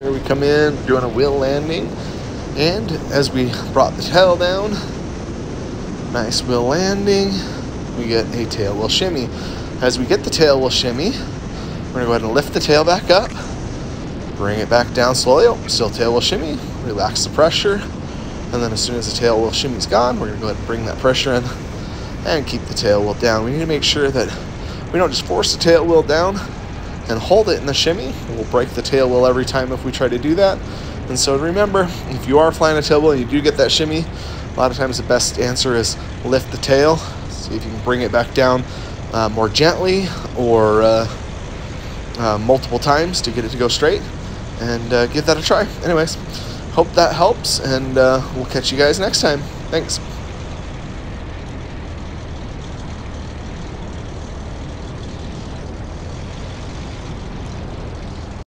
Here we come in, doing a wheel landing, and as we brought the tail down, nice wheel landing, we get a tail wheel shimmy. As we get the tail wheel shimmy, we're gonna go ahead and lift the tail back up, bring it back down slowly, oh, still tail wheel shimmy, relax the pressure, and then as soon as the tail wheel shimmy's gone, we're gonna go ahead and bring that pressure in and keep the tail wheel down. We need to make sure that we don't just force the tail wheel down, and hold it in the shimmy. We'll break the tail wheel every time if we try to do that. And so remember, if you are flying a tail wheel and you do get that shimmy, a lot of times the best answer is lift the tail, see if you can bring it back down uh, more gently or uh, uh, multiple times to get it to go straight, and uh, give that a try. Anyways, hope that helps, and uh, we'll catch you guys next time. Thanks.